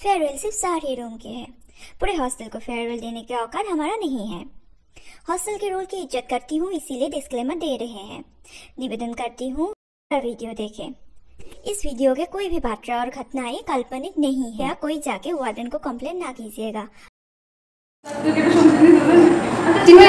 Farewell सिर्फ़ सारे room के है। पूरे हॉस्टल को फेयरवेल देने के औकात हमारा नहीं है। हॉस्टल के रूल की इज़्ज़त करती हूँ इसीलिए डिस्क्लेमर दे रहे हैं। निवेदन करती हूँ वीडियो देखें। इस वीडियो के कोई भी बात्रा और घटनाएँ काल्पनिक नहीं है। कोई जाके वार्डन को कंप्लेन ना कीजिएगा। চিনে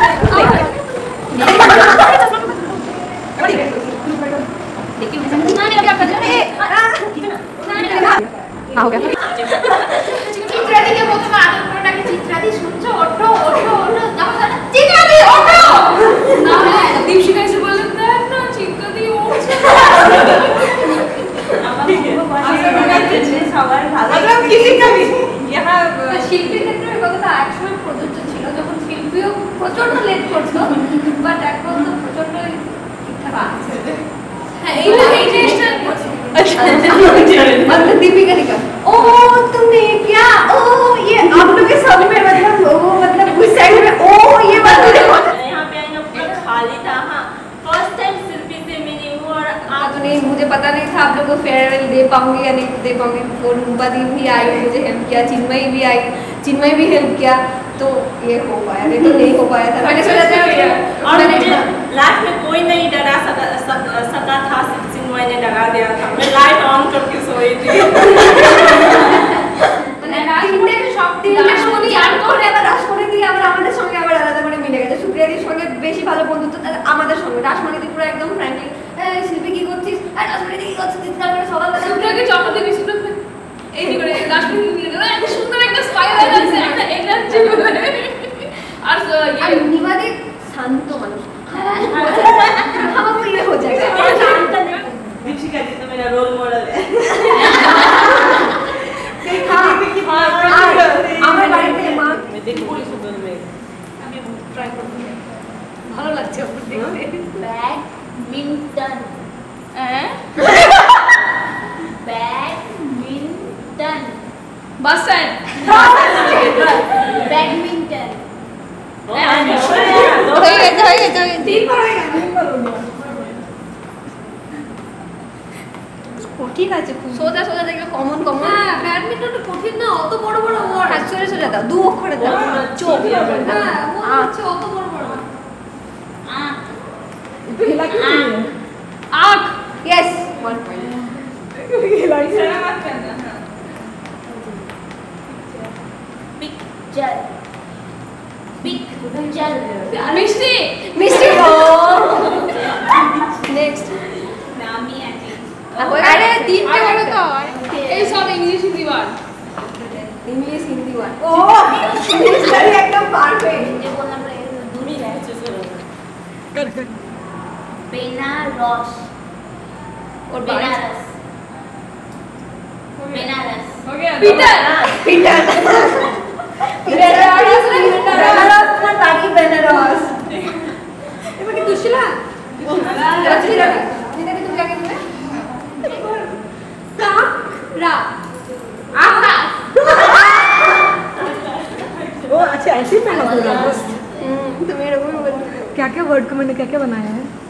好嘅 आई मुझे हेल्प किया चिन्मयी भी आई चिन्मयी भी हेल्प किया तो ये हो पाया नहीं तो नहीं हो पाया था मैंने सोचा था कि और मैंने मुझे लास्ट में कोई नहीं डरा सका सक- सका था सिर्फ चिन्मय ने डरा दिया था मैं लाइट ऑन करके सोई थी মানে তিনটে সব তিনটে শনি আর করে আবার রাসমণি দিয়ে আবার আমাদের সঙ্গে আবার আলাদা করে মিলে গেছে সুপ্রিয়াদির সঙ্গে বেশি ভালো বন্ধুত্ব তাহলে আমাদের সঙ্গে রাসমণি দি পুরো একদম ফ্র্যাঙ্কলি শিল্পী কি করছিস আর রাসমণি দি কি করছিস চিৎকার করে সবার কথা সুপ্রিয়াকে চকলেট দিয়ে বিস্কুট এই করে এত সুন্দর একটা স্মাইল আছে। একটা এনার্জি ব্যাডমিন্টন হয়ে গেছে হয়ে গেছে কঠিন আছে সোজা সোজা দেখবে কমন কমন হ্যাঁ ব্যাডমিন্টন কঠিন না অত বড় বড়। ওয়ার্ড হ্যাঁ সোজা সোজা দাও দু অক্ষরে দাও চোখ হ্যাঁ আচ্ছা অত বড় বড় আখ ইয়েস 1 পয়েন্ট बनारस बनारस हो गया पीटर पीटर बनारस बनारस ना ताकि बनारस ये मैं क्या वो अच्छा ऐसे ही पहना क्या क्या वर्ड को मैंने क्या क्या बनाया है?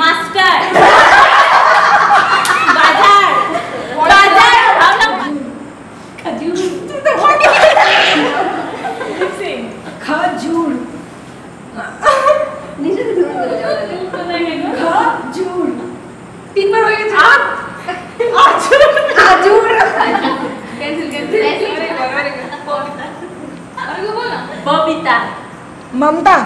मास्टर। बाज़ार। बाज़ार। हम लोग खजूर। खजूर। नीचे से दूर बोल जाओ खजूर। तीन बार हो गया आप आजूर आजूर कैंसिल कैंसिल अरे अरे बबीता। अरे बोला Babita. Mamta.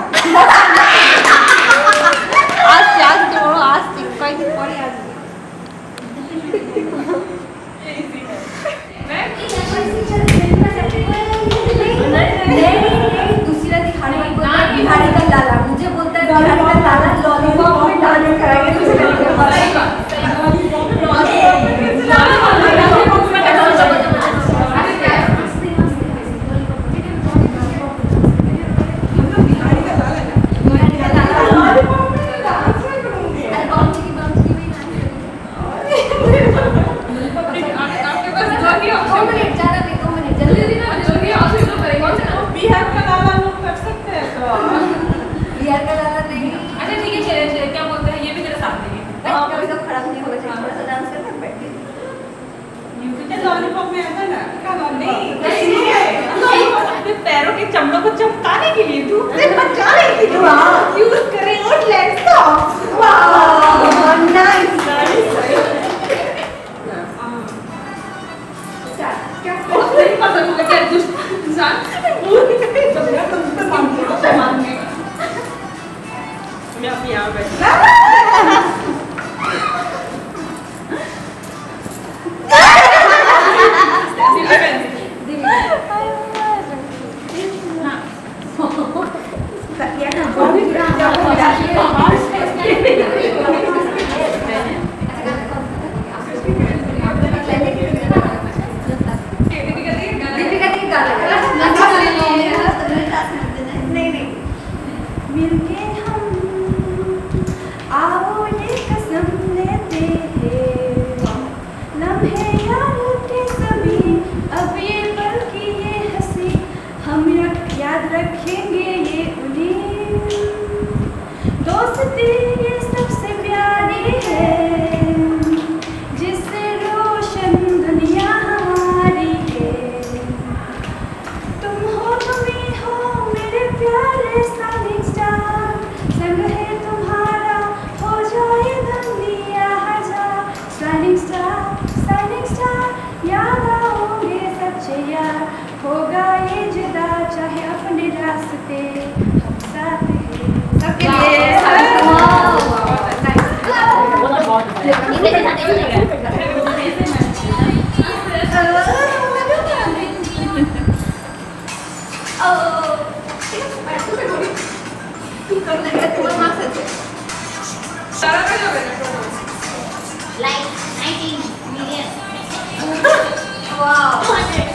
Star shining star याद आओगे सच्चे यार होगा ये जुदा चाहे अपने रास्ते हम साथ सबके लिए 19 million. wow. 200.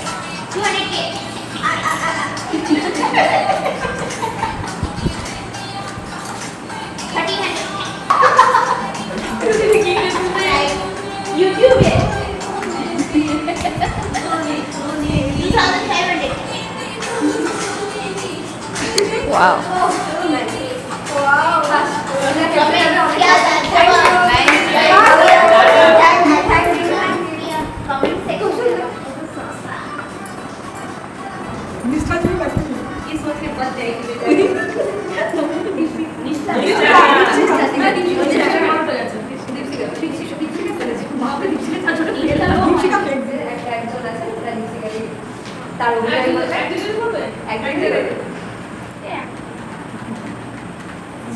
200k. Ah, ah, ah, ah. YouTube Wow. Wow.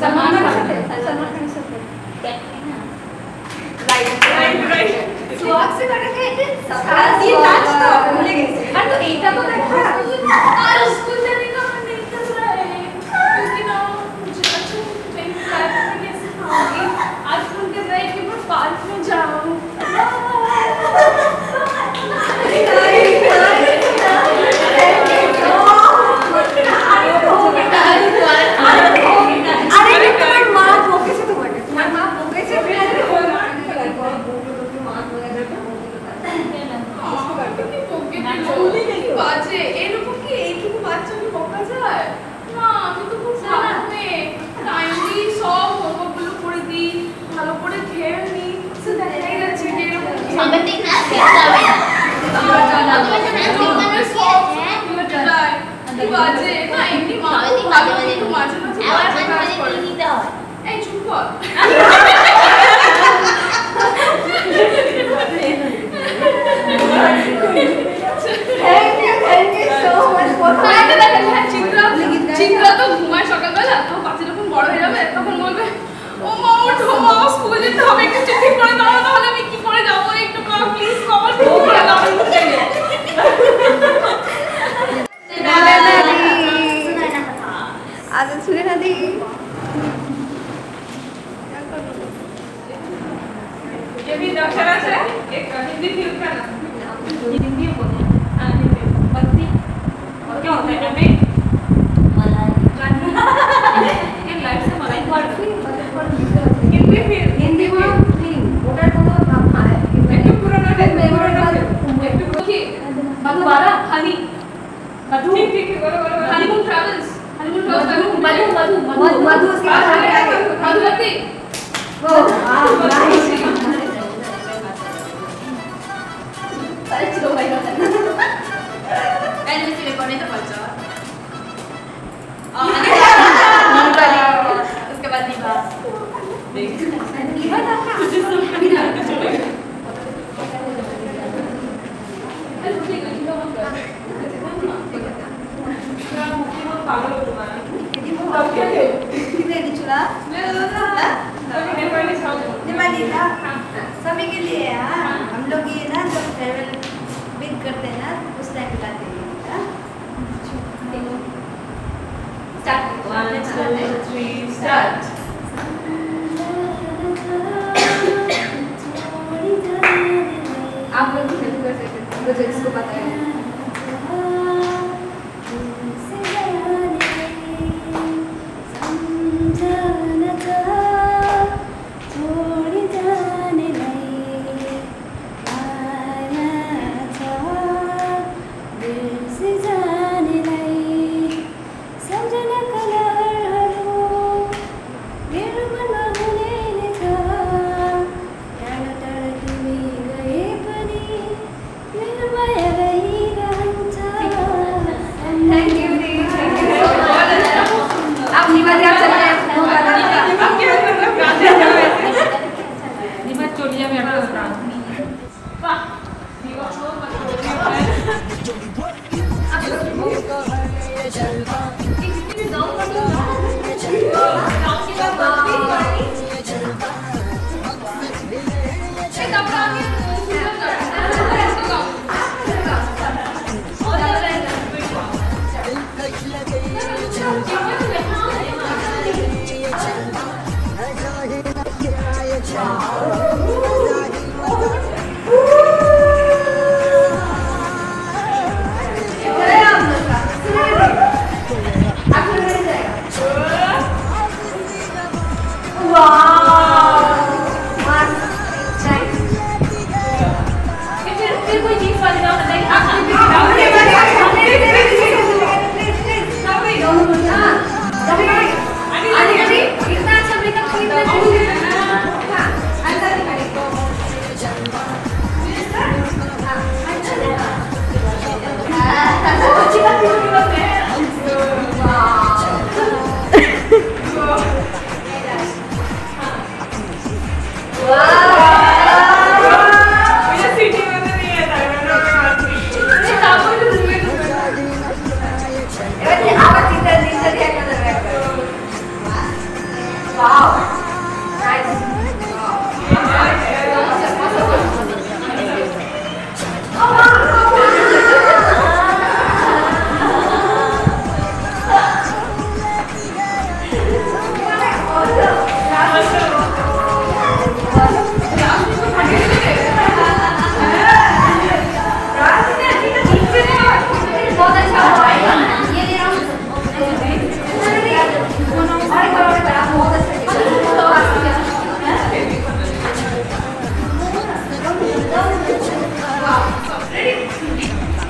Salman Khan Salman Khan right right right সোয়াক সে করে খেতে সারা দিন নাচতো ভুলে গেছি আর তো এইটা তো দেখা আর স্কুল বাজে না এমনি মা খুব একটু মাঝে মাঝে বাজে কাজ করে। নিতে হয়। এই চুপ কর। Thank হ্যাঁ, চিত্রা চিত্রা তো ঘুমায় সকালবেলা তো বাচ্চা বড় হয়ে যাবে তখন বলবে ও মা ওঠো মা স্কুল যেতে হবে একটু চিঠি করে দাও আমি কি করে যাব? একটু প্লিজ বাবা করে দাও। मधुबाला हनी मधु ठीक है बोलो बोलो honeymoon travels honeymoon travels Madhu Madhu Madhu Madhu उसके साथ है मधु लगती वो वाह नाइस अरे चलो भाई एंड इसलिए कोने तो पहुँचा उसके बाद निभा देख निभा था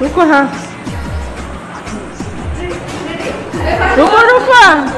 Ruko ha. Ruko ruko.